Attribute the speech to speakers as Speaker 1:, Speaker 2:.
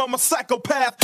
Speaker 1: I'm a psychopath.